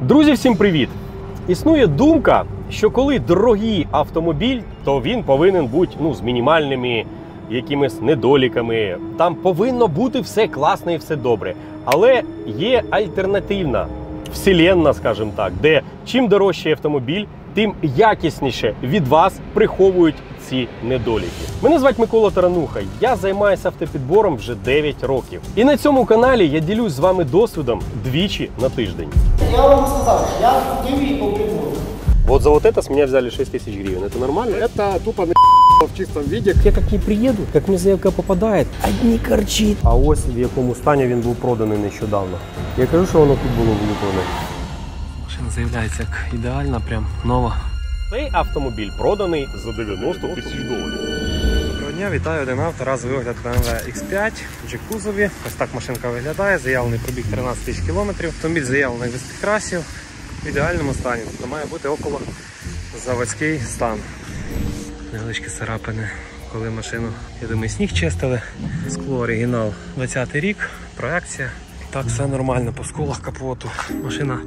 Друзі, всім привіт! Існує думка, що коли дорогий автомобіль, то він повинен бути ну, з мінімальними якимись недоліками. Там повинно бути все класно і все добре. Але є альтернативна вселенна, скажімо так, де чим дорожчий автомобіль, тим якісніше від вас приховують ці недоліки. Мене звати Микола Тарануха. Я займаюся автопідбором вже 9 років. І на цьому каналі я ділюсь з вами досвідом двічі на тиждень Я вам сказал, я ходил и по прибору. Вот за вот это с меня взяли 6 тысяч гривен. Это нормально? Это тупо на в чистом виде. Я как не приеду, как мне заявка попадает, одні корчить. А ось в якому стані він був проданий нещодавно. Я кажу, що воно тут було влуплене. Машина заявляється як ідеальна, прям нова. Цей автомобіль проданий за 90 тисяч доларів. Доброго дня, вітаю один авто, разовий огляд BMW X5 в G-кузові. Ось так машинка виглядає, заявлений пробіг 13 тисяч кілометрів. Автомобіль заявлений без підкрасів, в ідеальному стані. Тобто має бути около заводський стан. Невеличкі царапини, коли машину, я думаю, сніг чистили. Скло оригінал 20 рік, проекція. Так, все нормально по сколах капоту. Машина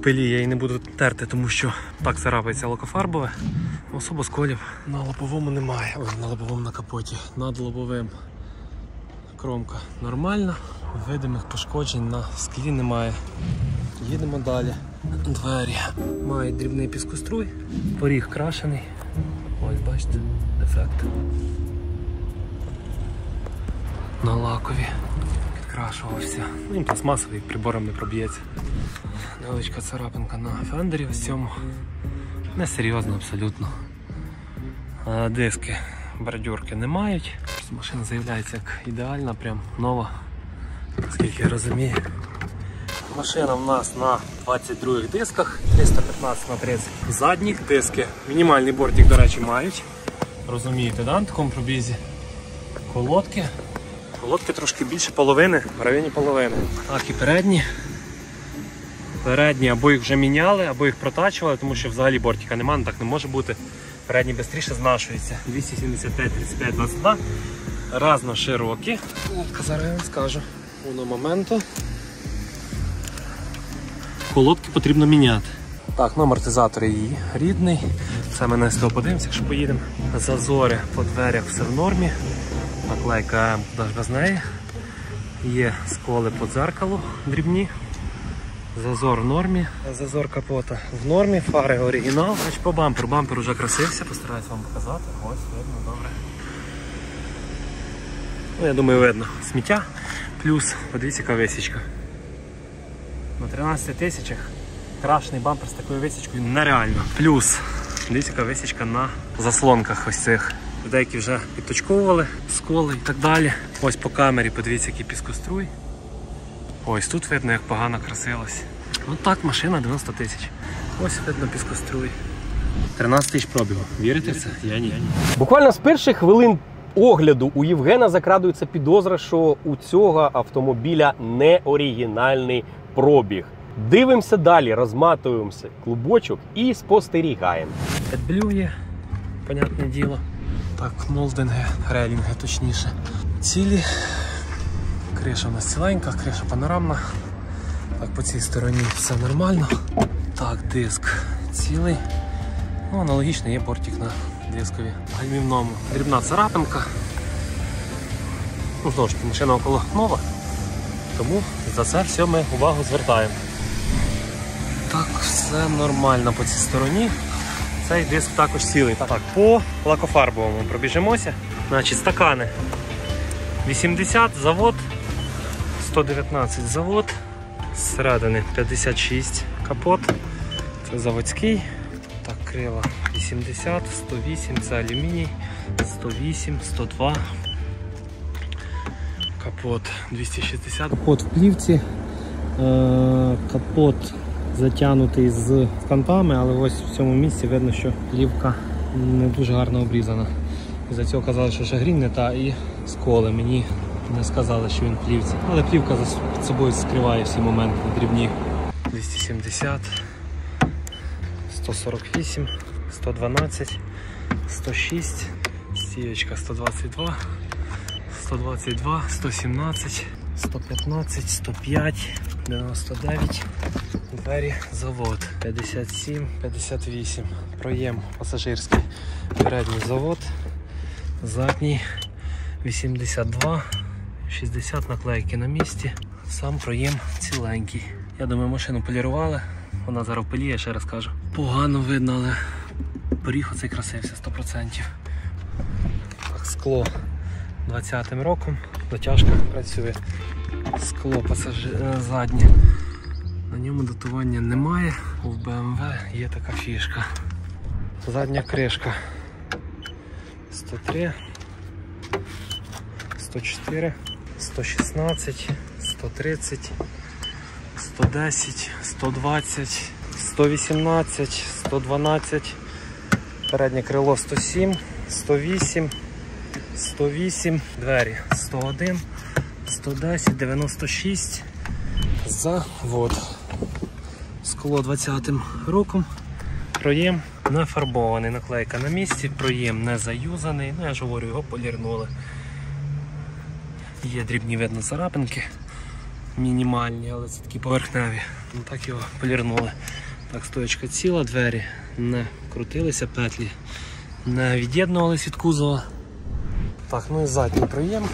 в пилі я її не буду терти, тому що так царапається лакофарбове. Особо сколів на лобовому немає. Ой, на лобовому на капоті. Над лобовим кромка нормальна. Видимих пошкоджень на склі немає. Їдемо далі. Двері мають дрібний піскоструй, поріг крашений. Ось бачите, дефект. На лакові підкрашувався. Ну, пластмасовий, прибором не проб'ється. Невеличка царапинка на фендері ось цьому. Не серйозно абсолютно. Диски бордюрки не мають. Машина заявляється як ідеальна, прям нова, наскільки я розумію. Машина в нас на 22 дисках, 315 на 30 задніх диски. Мінімальний бортик, до речі, мають. Розумієте, да? на такому пробізі. Колодки. Колодки трошки більше половини, в районі половини. Так, і передні. Передні або їх вже міняли, або їх протачували, тому що взагалі бортика немає, ну так не може бути. Передні швидше знашуються. 275, 35, 22. Разно широкі. Колодка зараз я вам скажу. Уно моменту. Колодки потрібно міняти. Так, ну амортизатор її рідний. Це ми на СТО подивимося, якщо поїдемо. Зазори по дверях все в нормі. Наклейка куди без неї. Є сколи по дзеркалу дрібні. Зазор в нормі. Зазор капота в нормі, фари оригінал. Значить, по бамперу. Бампер вже красився, постараюсь вам показати. Ось, видно, добре. Ну, я думаю, видно. Сміття. Плюс, подивіться, яка висічка. На 13 тисячах крашений бампер з такою висічкою нереально. Плюс, дивіться, яка висічка на заслонках ось цих. Деякі вже підточковували, сколи і так далі. Ось по камері, подивіться, який піскоструй. Ось тут видно, як погано красилось. Ось так машина 90 тисяч. Ось видно піскоструй. 13 тисяч пробігу. Вірите в це? Я ні. Буквально з перших хвилин огляду у Євгена закрадується підозра, що у цього автомобіля не оригінальний пробіг. Дивимося далі, розматуємося клубочок і спостерігаємо. Петблю є, понятне діло. Так, молдинги, релінги точніше. Цілі. Криша у нас ціленька, криша панорамна. Так, по цій стороні все нормально. Так, диск цілий. Ну, аналогічно є бортик на дискові. Гальмівному. Дрібна царапинка. Ну, знову ж таки, машина около нова. Тому за це все ми увагу звертаємо. Так, все нормально по цій стороні. Цей диск також цілий. Так, по лакофарбовому пробіжимося. Значить, стакани 80 завод, 119 завод, зсередини 56 капот. Це заводський. Так, крила 80, 108, це алюміній, 108, 102. Капот 260. Капот в плівці. Е, Капот затягнутий з кантами, але ось в цьому місці видно, що плівка не дуже гарно обрізана. За цього казали, що шагрінь не та і сколи. Мені не сказали, що він плівці. Але плівка за собою скриває всі моменти дрібні. 270, 148, 112, 106, стієчка 122, 122, 117, 115, 105, 99. Двері завод 57, 58. Проєм пасажирський. Передній завод. Задній 82. 60 наклейки на місці. Сам проєм ціленький. Я думаю, машину полірували. Вона зараз в пилі, я ще раз кажу. Погано видно, але поріг оцей красився 100%. Так, скло 20-м роком. Дотяжка працює. Скло пасажи... е, заднє. На ньому датування немає. У BMW є така фішка. Задня кришка 103, 104, 116, 130, 110, 120, 118, 112, переднє крило 107, 108, 108, двері 101, 110, 96, завод. Скло 20-м роком. Проєм не фарбований, наклейка на місці, проєм не заюзаний, ну я ж говорю, його полірнули. Є дрібні видно царапинки, мінімальні, але це такі поверхневі. Ну так його полірнули. Так, стоячка ціла, двері не крутилися, петлі не від'єднувались від кузова. Так, ну і задній проєм.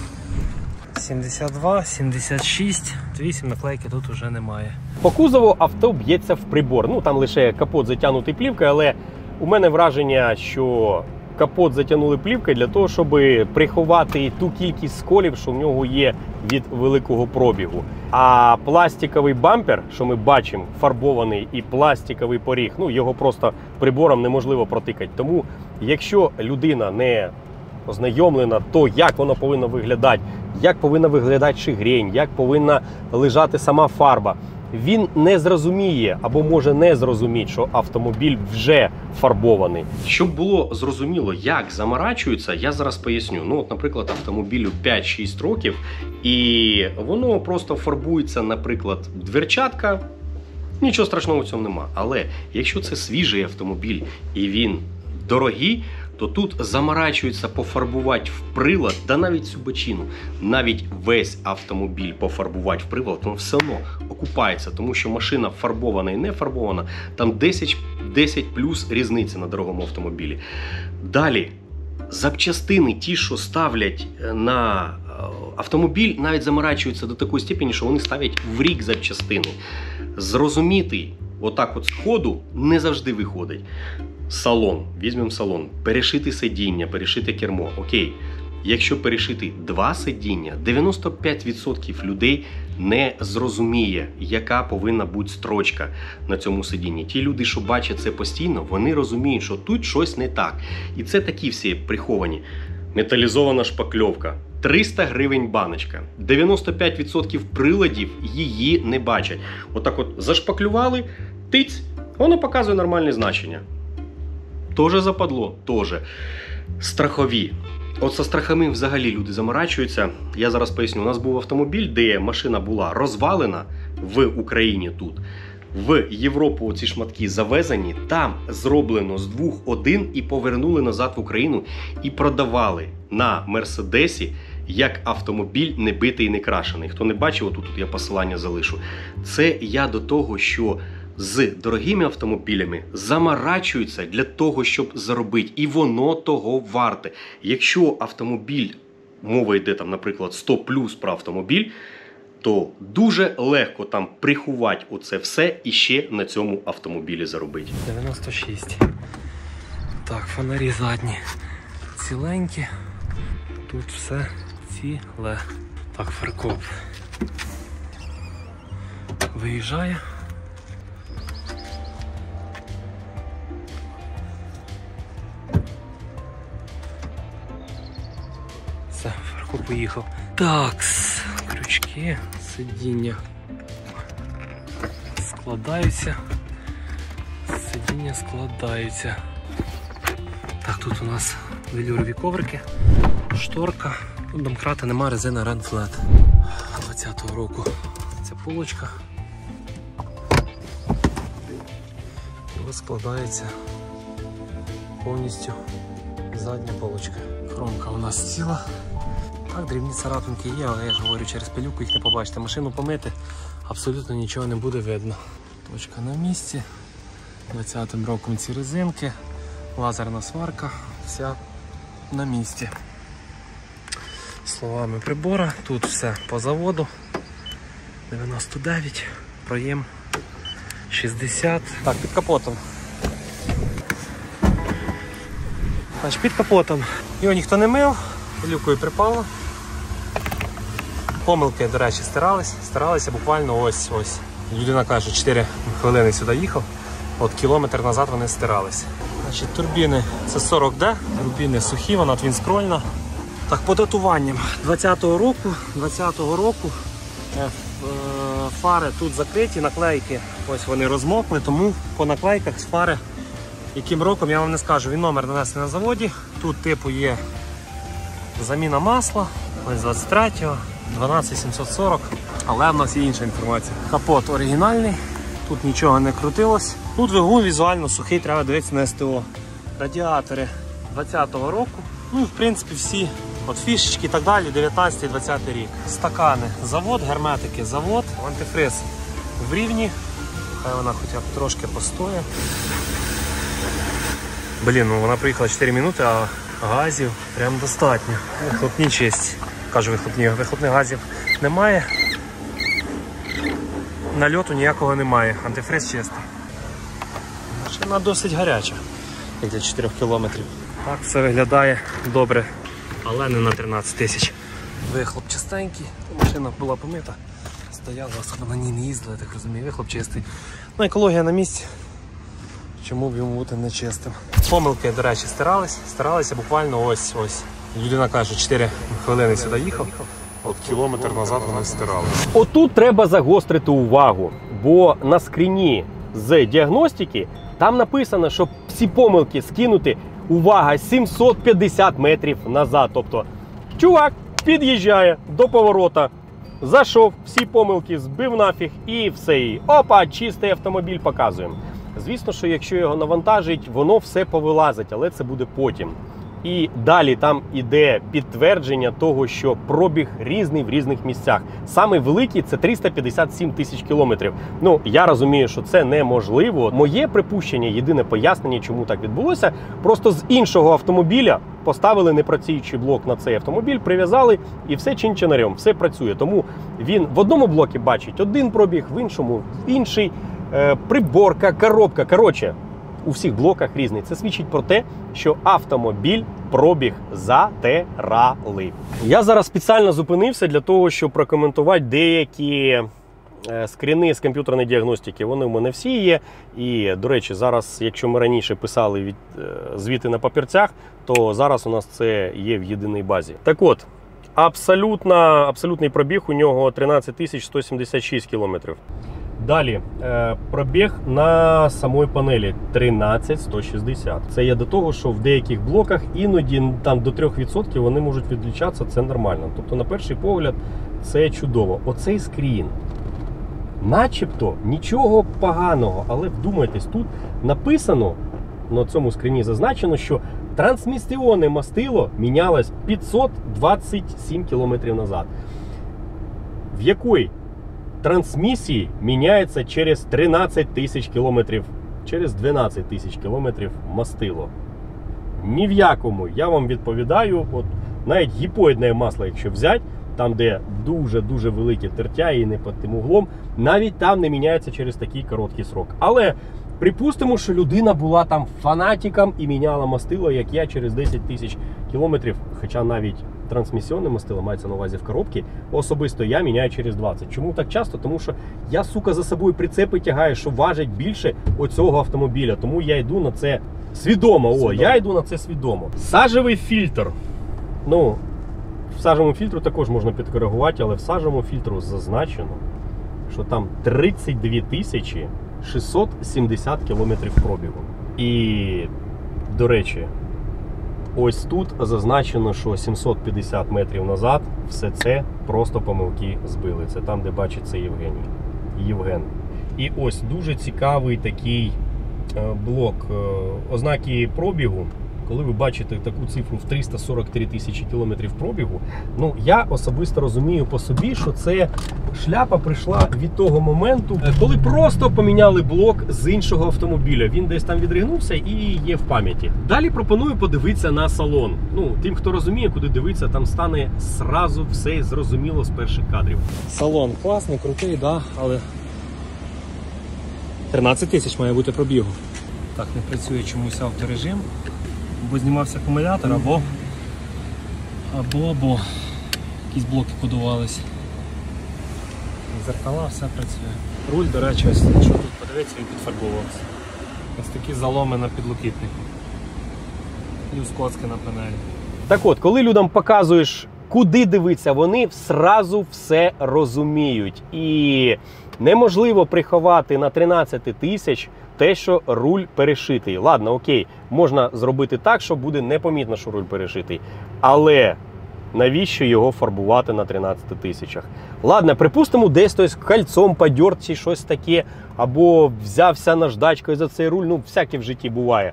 72, 76, 8 наклейки тут вже немає. По кузову авто б'ється в прибор. Ну там лише капот затягнутий плівкою, але у мене враження, що капот затягнули плівкою для того, щоб приховати ту кількість сколів, що в нього є від великого пробігу. А пластиковий бампер, що ми бачимо, фарбований і пластиковий поріг, ну його просто прибором неможливо протикати. Тому, якщо людина не ознайомлена, то як воно повинно виглядати, як повинна виглядати шигрень, як повинна лежати сама фарба. Він не зрозуміє або може не зрозуміти, що автомобіль вже фарбований. Щоб було зрозуміло, як заморачується, я зараз поясню. Ну, от, наприклад, автомобілю 5-6 років, і воно просто фарбується, наприклад, дверчатка. Нічого страшного в цьому нема. Але якщо це свіжий автомобіль і він дорогий, то тут заморачується пофарбувати в прилад, да навіть цю бочину, навіть весь автомобіль пофарбувати в прилад, воно все одно окупається, тому що машина фарбована і не фарбована, там 10, 10 плюс різниця на дорогому автомобілі. Далі. Запчастини, ті, що ставлять е, на е, автомобіль, навіть заморачуються до такої степені, що вони ставлять в рік запчастини. Зрозуміти, отак от з ходу не завжди виходить. Салон, візьмемо салон, перешити сидіння, перешити кермо. Окей. Якщо перешити два сидіння, 95% людей не зрозуміє, яка повинна бути строчка на цьому сидінні. Ті люди, що бачать це постійно, вони розуміють, що тут щось не так. І це такі всі приховані. Металізована шпакльовка. 300 гривень баночка. 95% приладів її не бачать. Отак от зашпаклювали, тиць, воно показує нормальне значення. Тоже западло, тоже. Страхові. От со страхами взагалі люди заморачуються. Я зараз поясню. У нас був автомобіль, де машина була розвалена в Україні тут. В Європу ці шматки завезені, там зроблено з двох один і повернули назад в Україну і продавали на Мерседесі як автомобіль не битий не крашений. Хто не бачив, отут я посилання залишу. Це я до того, що з дорогими автомобілями заморачуються для того, щоб заробити, і воно того варте. Якщо автомобіль, мова йде там, наприклад, 100 плюс про автомобіль, то дуже легко там приховати оце все і ще на цьому автомобілі заробити. 96. Так, фонарі задні ціленькі. Тут все ціле. Так, фаркоп виїжджає. Все, поїхав. Так, крючки, сидіння складаються. Сидіння складаються. Так, тут у нас велюрові коврики, шторка. Тут домкрата нема, резина Flat 20-го року. Ця полочка. І складається повністю задня полочка. Хромка у нас ціла. Так, дрібні царапинки є, але я ж говорю, через пилюку їх не побачите. Машину помити, абсолютно нічого не буде видно. Точка на місці. 20-м роком ці резинки, лазерна сварка, вся на місці. Словами прибора, тут все по заводу. 99, проєм 60. Так, під капотом. Значить, під капотом. Його ніхто не мив, люкою припало. Помилки, до речі, стирались. Стиралися буквально ось ось. Людина каже, 4 хвилини сюди їхав. От кілометр назад вони стирались. Значить, турбіни це 40D, турбіни сухі, вона твінскрольна. Так, по датуванням 20-го року, 20-го року е, е, фари тут закриті, наклейки, ось вони розмокли, тому по наклейках з фари, яким роком я вам не скажу, він номер нанесений на заводі. Тут типу є заміна масла, ось 23-го, 12740, але в нас є інша інформація. Капот оригінальний, тут нічого не крутилось. Тут двигун візуально сухий, треба дивитися на СТО. Радіатори 20-го року. Ну і в принципі всі от фішечки і так далі, 19-20 рік. Стакани, завод, герметики, завод, антифриз в рівні. Хай вона хоча б трошки постоє. Блін, ну вона приїхала 4 минути, а газів прям достатньо. Вихлопні чисті. Кажу, вихлопні, вихлопних газів немає. Нальоту ніякого немає. Антифриз чистий. Машина досить гаряча, як для 4 кілометрів. Так все виглядає добре, але не на 13 тисяч. Вихлоп чистенький, машина була помита. Стояла, особливо на ній не їздили, так розумію, вихлоп чистий. Ну, екологія на місці. Чому б йому бути нечистим? Помилки, до речі, стирались. Стиралися буквально ось ось. Людина каже, 4 хвилини сюди їхав. От кілометр назад вони стирались. Отут треба загострити увагу, бо на скріні з діагностики там написано, що всі помилки скинути, увага, 750 метрів назад. Тобто, чувак під'їжджає до поворота, зайшов, всі помилки збив нафіг і все. Опа, чистий автомобіль показуємо. Звісно, що якщо його навантажить, воно все повилазить, але це буде потім. І далі там іде підтвердження того, що пробіг різний в різних місцях. Саме великий це 357 тисяч кілометрів. Ну я розумію, що це неможливо. Моє припущення, єдине пояснення, чому так відбулося, просто з іншого автомобіля поставили непрацюючий блок на цей автомобіль, прив'язали і все чинчинарем, все працює. Тому він в одному блокі бачить один пробіг, в іншому інший. Е, приборка, коробка. Коротше, у всіх блоках різний. Це свідчить про те, що автомобіль пробіг затирали. Я зараз спеціально зупинився для того, щоб прокоментувати деякі е, скріни з комп'ютерної діагностики. Вони в мене всі є. І, до речі, зараз, якщо ми раніше писали від, е, звіти на папірцях, то зараз у нас це є в єдиній базі. Так от. Абсолютно, абсолютний пробіг у нього 13 тисяч 176 кілометрів. Далі е, пробіг на самої панелі 13160. Це є до того, що в деяких блоках іноді там до 3% вони можуть відлічатися, це нормально. Тобто, на перший погляд, це чудово. Оцей скрін, начебто нічого поганого, але вдумайтесь, тут написано на цьому скріні зазначено, що трансмістіонне мастило мінялось 527 кілометрів назад. В якої трансмісії міняється через 13 тисяч кілометрів, через 12 тисяч кілометрів мастило. Ні в якому, я вам відповідаю, от навіть гіпоїдне масло, якщо взяти, там, де дуже-дуже велике тертя і не під тим углом, навіть там не міняється через такий короткий срок. Але припустимо, що людина була там фанатиком і міняла мастило, як я, через 10 тисяч кілометрів, хоча навіть трансмісіонне мастило мається на увазі в коробці, особисто я міняю через 20. Чому так часто? Тому що я, сука, за собою прицепи тягаю, що важить більше оцього автомобіля. Тому я йду на це свідомо. О, я йду на це свідомо. Сажевий фільтр. Ну, в сажевому фільтру також можна підкоригувати, але в сажевому фільтру зазначено, що там 32 тисячі 670 кілометрів пробігу. І, до речі, ось тут зазначено, що 750 метрів назад все це просто помилки збили. Це там, де бачиться Євгеній. Євген. І ось дуже цікавий такий е, блок. Е, Ознаки пробігу коли ви бачите таку цифру в 343 тисячі кілометрів пробігу, ну я особисто розумію по собі, що це шляпа прийшла від того моменту, е, коли просто поміняли блок з іншого автомобіля. Він десь там відригнувся і є в пам'яті. Далі пропоную подивитися на салон. Ну, тим, хто розуміє, куди дивитися, там стане сразу все зрозуміло з перших кадрів. Салон класний, крутий, да, але 13 тисяч має бути пробігу. Так, не працює чомусь авторежим, бо знімався акумулятор або або або якісь блоки кодувались. Зеркала, все працює. Руль, до речі, ось якщо тут подивитися, він підфарбовувався. Ось такі заломи на підлокітнику. Плюс коцки на панелі. Так от, коли людям показуєш, куди дивитися, вони сразу все розуміють. І неможливо приховати на 13 тисяч те, що руль перешитий. Ладно, окей, можна зробити так, що буде непомітно, що руль перешитий. Але навіщо його фарбувати на 13 тисячах? Ладно, припустимо, десь хтось кольцом подьор чи щось таке, або взявся наждачкою за цей руль. Ну, всяке в житті буває.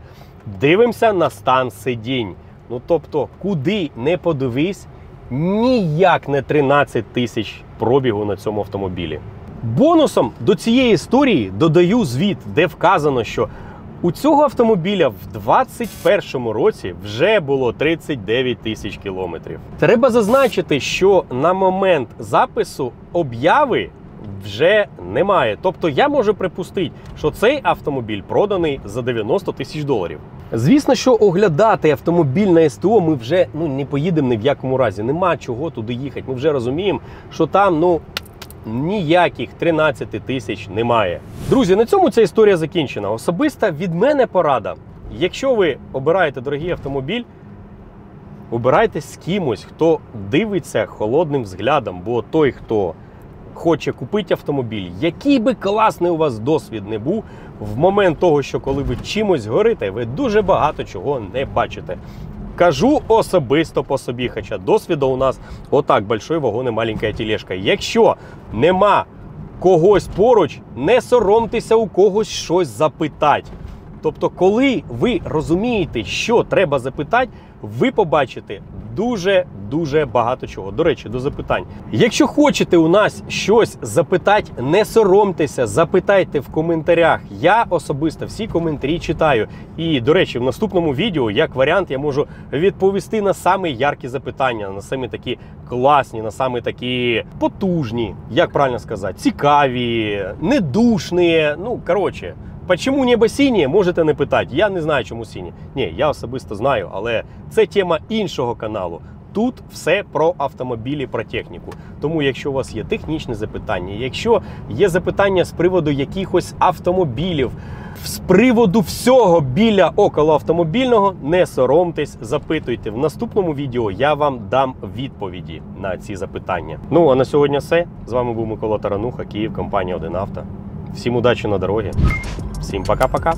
Дивимося на стан сидінь. Ну тобто, куди не подивись, ніяк не 13 тисяч пробігу на цьому автомобілі. Бонусом до цієї історії додаю звіт, де вказано, що у цього автомобіля в 2021 році вже було 39 тисяч кілометрів. Треба зазначити, що на момент запису обяви вже немає. Тобто я можу припустити, що цей автомобіль проданий за 90 тисяч доларів. Звісно, що оглядати автомобіль на СТО ми вже ну не поїдемо ні в якому разі. Нема чого туди їхати. Ми вже розуміємо, що там ну ніяких 13 тисяч немає. Друзі, на цьому ця історія закінчена. Особиста від мене порада. Якщо ви обираєте дорогий автомобіль, обирайте з кимось, хто дивиться холодним взглядом, бо той, хто хоче купити автомобіль, який би класний у вас досвід не був, в момент того, що коли ви чимось горите, ви дуже багато чого не бачите. Кажу особисто по собі, хоча досвіду у нас отак большой вагон і маленька тілешка. Якщо нема когось поруч, не соромтеся у когось щось запитати. Тобто, коли ви розумієте, що треба запитати, ви побачите дуже дуже багато чого. До речі, до запитань. Якщо хочете у нас щось запитати, не соромтеся, запитайте в коментарях. Я особисто всі коментарі читаю. І до речі, в наступному відео, як варіант, я можу відповісти на саме яркі запитання, на самі такі класні, на саме такі потужні, як правильно сказати, цікаві, недушні. Ну коротше. Почему небо синє, можете не питати. Я не знаю, чому синє. Ні, я особисто знаю, але це тема іншого каналу. Тут все про автомобілі, про техніку. Тому, якщо у вас є технічне запитання, якщо є запитання з приводу якихось автомобілів, з приводу всього біля около автомобільного, не соромтесь, запитуйте. В наступному відео я вам дам відповіді на ці запитання. Ну а на сьогодні все. З вами був Микола Тарануха, Київ, компанія 1 Авто. Всім удачі на дороге. Всім пока-пока.